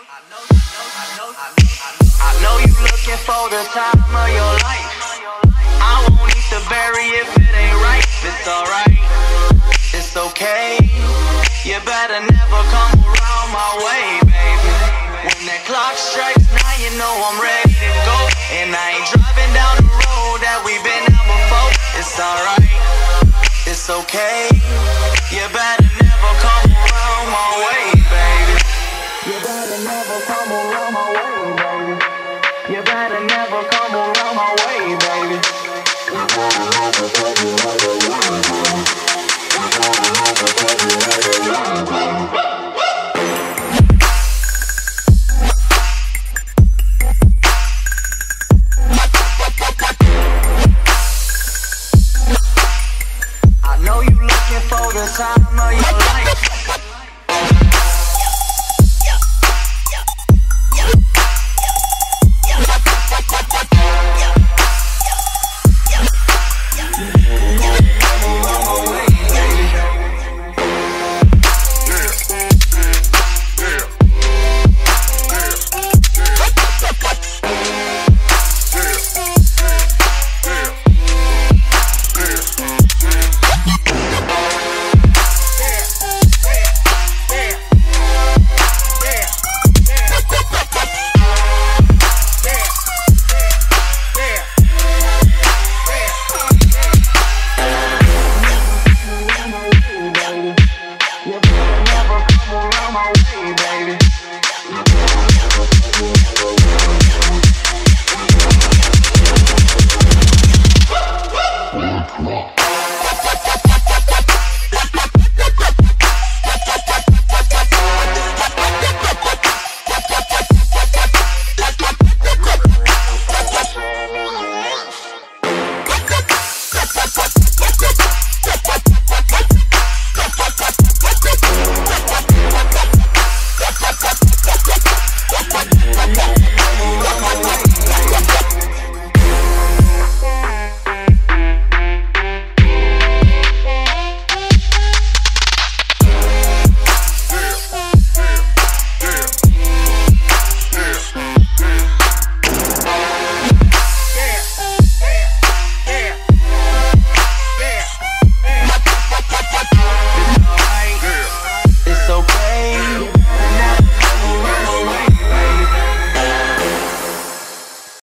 I know you looking for the time of your life. I won't need to bury if it ain't right. It's alright, it's okay. You better never come around my way, baby. When that clock strikes, you know I'm ready to go. And I ain't driving down the road that we've been on before. It's alright, it's okay. You better never come around my way. my way, baby.